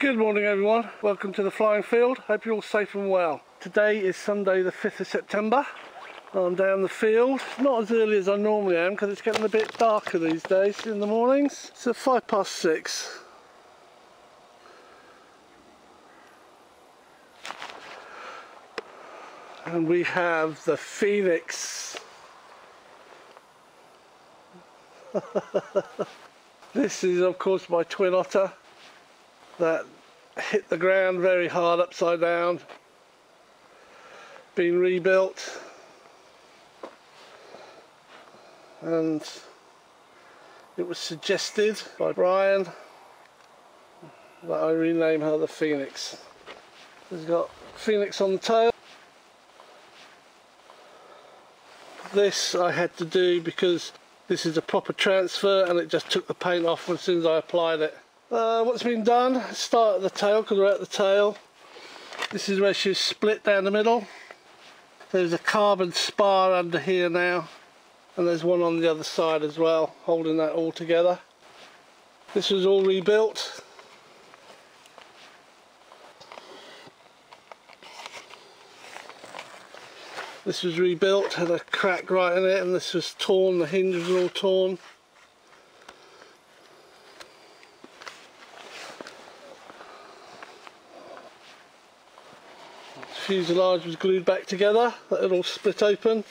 Good morning everyone, welcome to the flying field, hope you're all safe and well. Today is Sunday the 5th of September, I'm down the field, not as early as I normally am because it's getting a bit darker these days in the mornings. It's at 5 past 6. And we have the Phoenix. this is of course my twin otter that hit the ground very hard upside down been rebuilt and it was suggested by Brian that I rename her the Phoenix. she's got Phoenix on the tail. This I had to do because this is a proper transfer and it just took the paint off as soon as I applied it. Uh, what's been done, start at the tail because we're at the tail. This is where she's split down the middle. There's a carbon spar under here now and there's one on the other side as well holding that all together. This was all rebuilt. This was rebuilt, had a crack right in it and this was torn, the hinges were all torn. Fuselage was glued back together, that it all split open.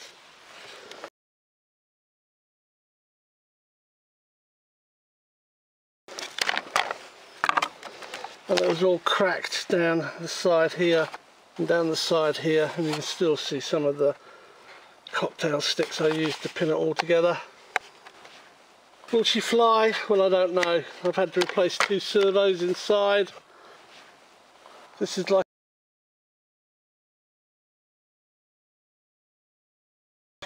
And it was all cracked down the side here and down the side here and you can still see some of the cocktail sticks I used to pin it all together. Will she fly? Well I don't know. I've had to replace two servos inside. This is like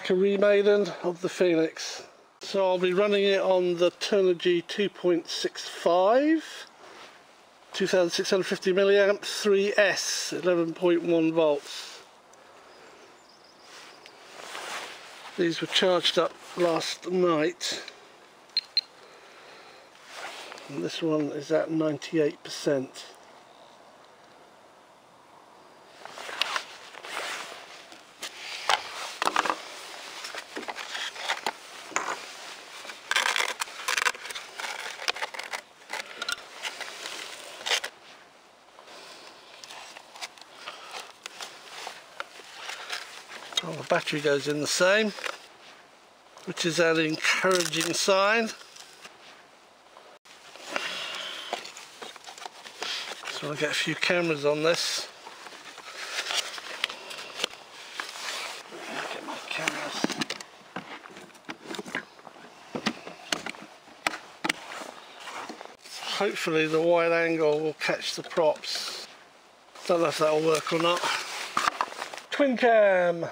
a remaiden of the Phoenix. So I'll be running it on the Turnigy 2.65 2650 milliamp 3S 11.1 volts. These were charged up last night and this one is at 98%. Well, the battery goes in the same, which is an encouraging sign. So I'll get a few cameras on this. Get my cameras. Hopefully the wide angle will catch the props. Don't know if that'll work or not. Twin cam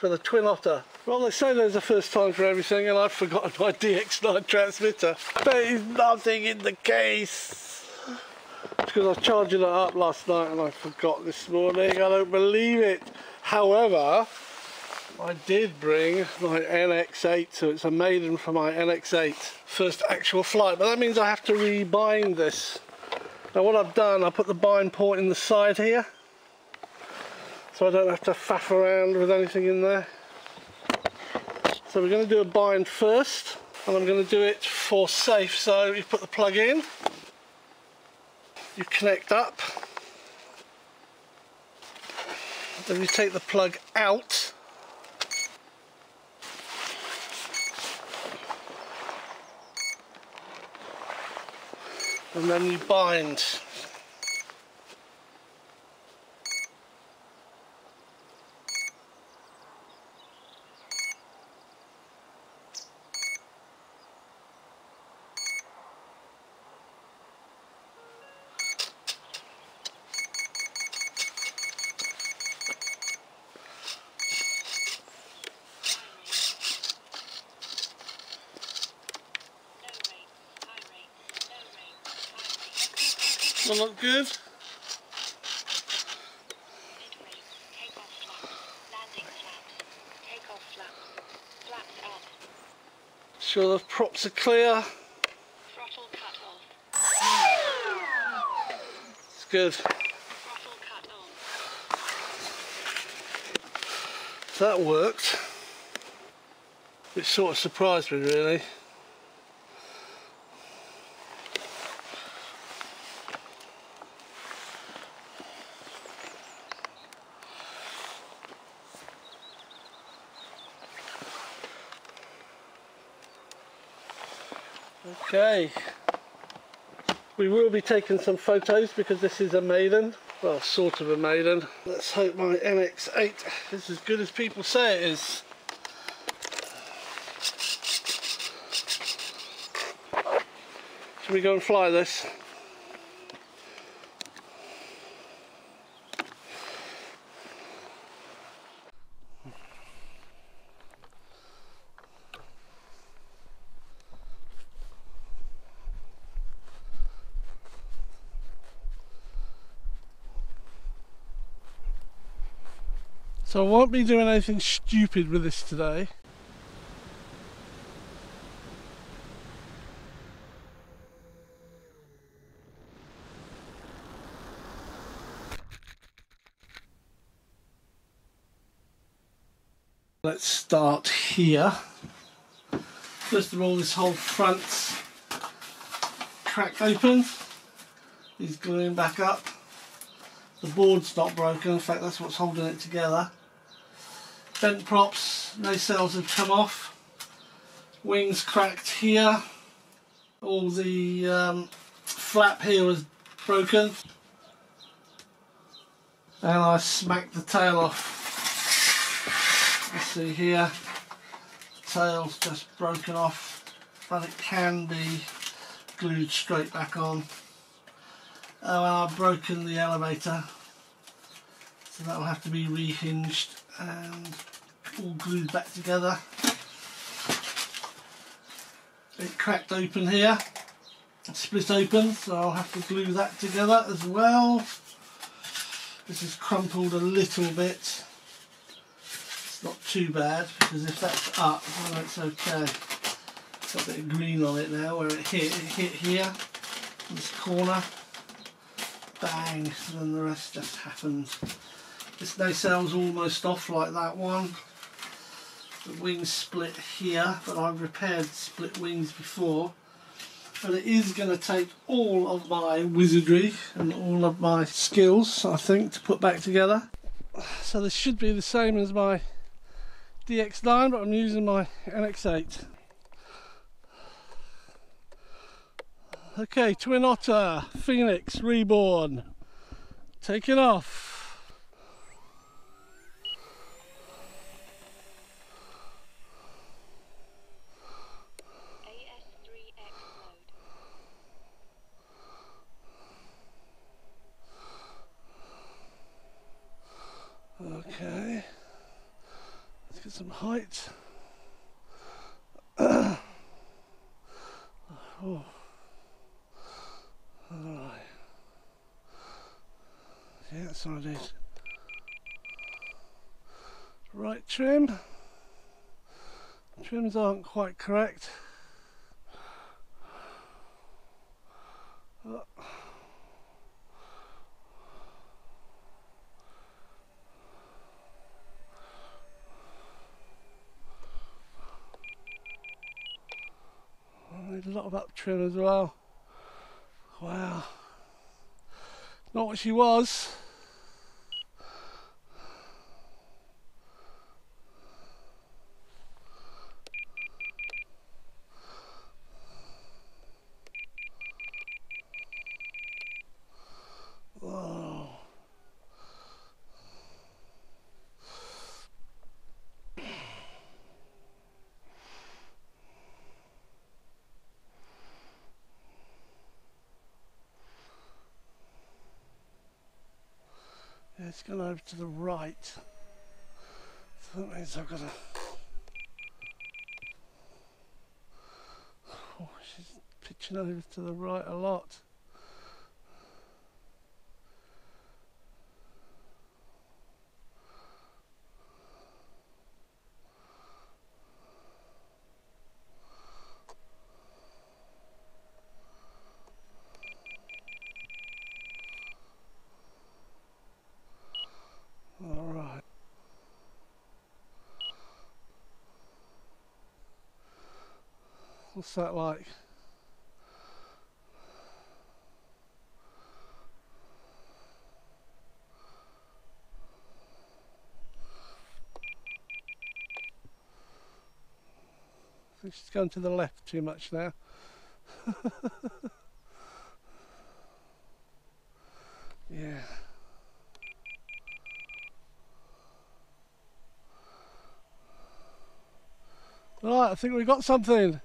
for the Twin Otter. Well, they say there's a first time for everything, and I've forgotten my DX9 transmitter. There is nothing in the case. Because I was charging it up last night and I forgot this morning. I don't believe it. However, I did bring my NX8, so it's a maiden for my NX8 first actual flight. But that means I have to rebind this. Now what I've done, I put the bind port in the side here so I don't have to faff around with anything in there. So we're going to do a bind first and I'm going to do it for safe. So you put the plug in you connect up then you take the plug out. And then you bind That look good? Sure the props are clear. It's good. That worked. It sort of surprised me really. We will be taking some photos because this is a maiden. Well, sort of a maiden. Let's hope my NX8 is as good as people say it is. Should we go and fly this? So I won't be doing anything stupid with this today. Let's start here. First of all, this whole front's cracked open. He's gluing back up. The board's not broken, in fact that's what's holding it together. Bent props, no nacelles have come off. Wings cracked here. All the um, flap here was broken. And I smacked the tail off. You see here, tail's just broken off, but it can be glued straight back on. Oh, I've broken the elevator, so that'll have to be rehinged and all glued back together. It cracked open here, split open, so I'll have to glue that together as well. This is crumpled a little bit. It's not too bad because if that's up, then it's okay. It's got a bit of green on it now where it hit, it hit here, this corner, bang, and then the rest just happens. This nacelle's almost off like that one. The wings split here, but I've repaired split wings before. But it is going to take all of my wizardry and all of my skills, I think, to put back together. So this should be the same as my DX9, but I'm using my NX8. Okay, Twin Otter, Phoenix, Reborn, taking off. Okay, let's get some height. oh. Alright. Yeah, that's what it is. Right trim. Trims aren't quite correct. Oh. a lot of up as well. Wow. Not what she was. It's gone over to the right. So that means I've got to... Oh, she's pitching over to the right a lot. What's that like? I think she's going to the left too much now. yeah. Right, I think we've got something.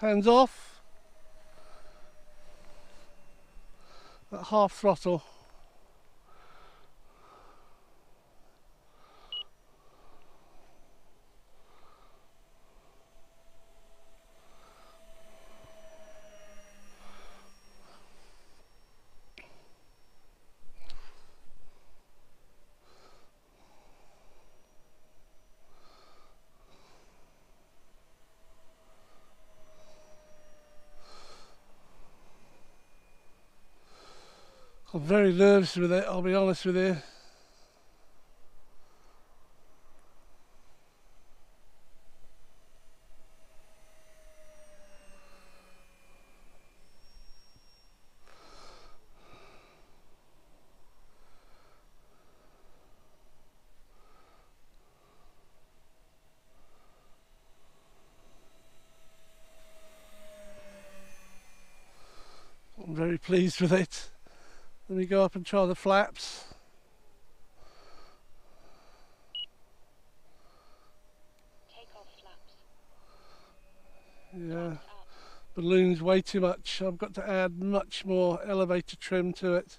Hands off. At half throttle I'm very nervous with it, I'll be honest with you. I'm very pleased with it. Let me go up and try the flaps. Yeah, balloon's way too much. I've got to add much more elevator trim to it.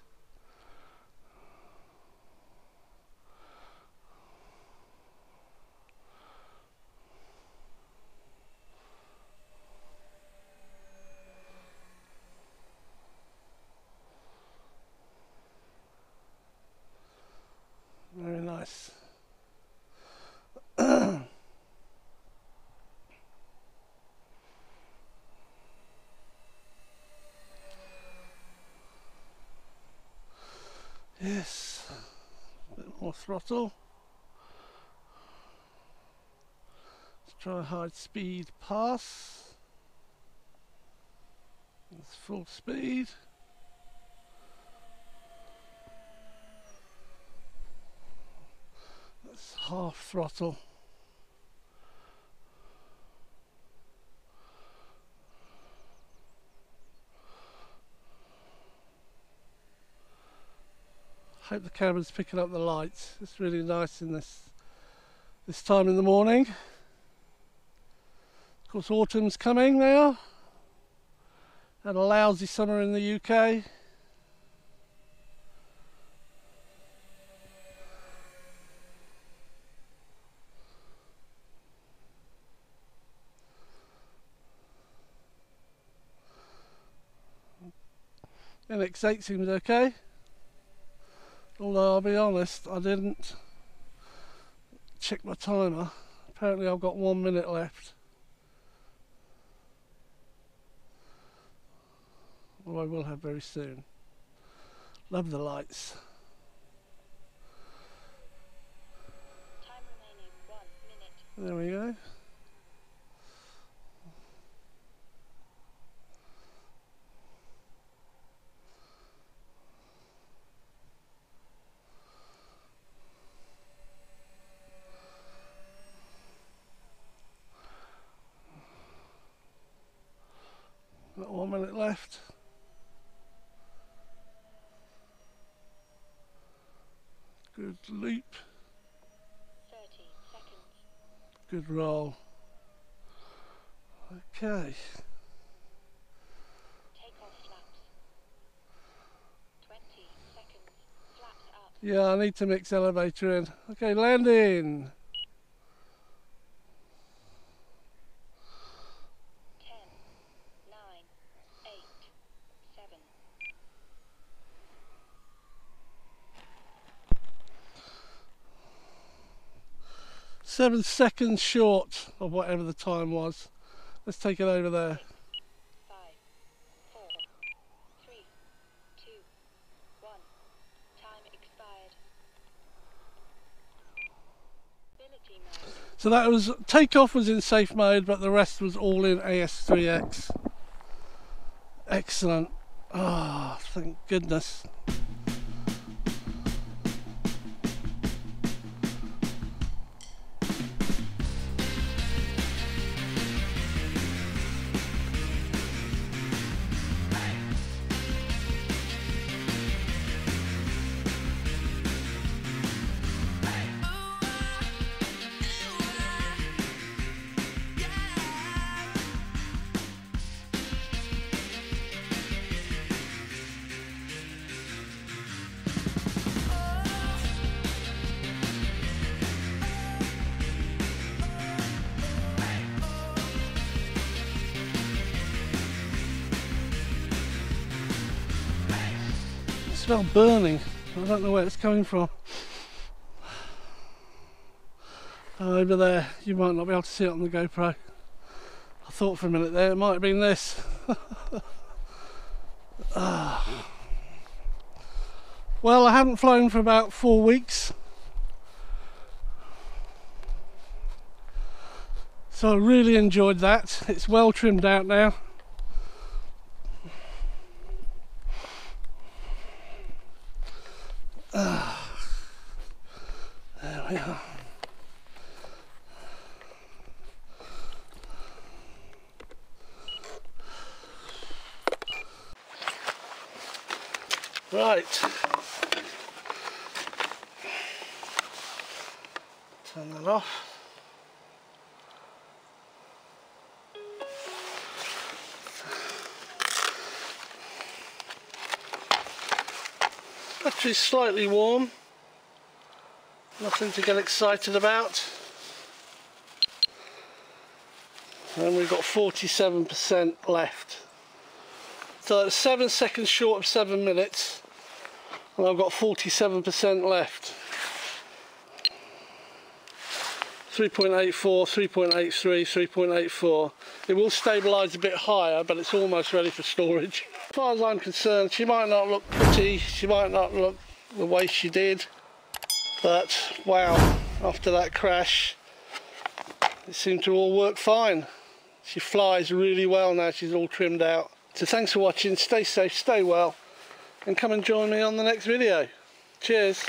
Nice. yes, a bit more throttle. Let's try high speed pass. That's full speed. Half throttle. Hope the camera's picking up the lights. It's really nice in this this time in the morning. Of course autumn's coming now. Had a lousy summer in the UK. NX8 seems okay. Although I'll be honest, I didn't check my timer. Apparently I've got one minute left. Or I will have very soon. Love the lights. There we go. Got one minute left. Good loop. 30 seconds. Good roll. Okay. Yeah, I need to mix elevator in. Okay, landing. seven seconds short of whatever the time was. Let's take it over there. So that was takeoff was in safe mode, but the rest was all in AS3X. Excellent. Ah, oh, thank goodness. Smell burning. I don't know where it's coming from. Oh, over there, you might not be able to see it on the GoPro. I thought for a minute there it might have been this. ah. Well, I haven't flown for about four weeks. So I really enjoyed that. It's well trimmed out now. Ah. There we are. Right. Turn that off. Battery's slightly warm. Nothing to get excited about. And we've got 47% left. So it's 7 seconds short of 7 minutes. And I've got 47% left. 3.84, 3.83, 3.84. It will stabilise a bit higher, but it's almost ready for storage. As far as I'm concerned, she might not look pretty, she might not look the way she did, but wow, after that crash, it seemed to all work fine. She flies really well now, she's all trimmed out. So thanks for watching, stay safe, stay well, and come and join me on the next video. Cheers.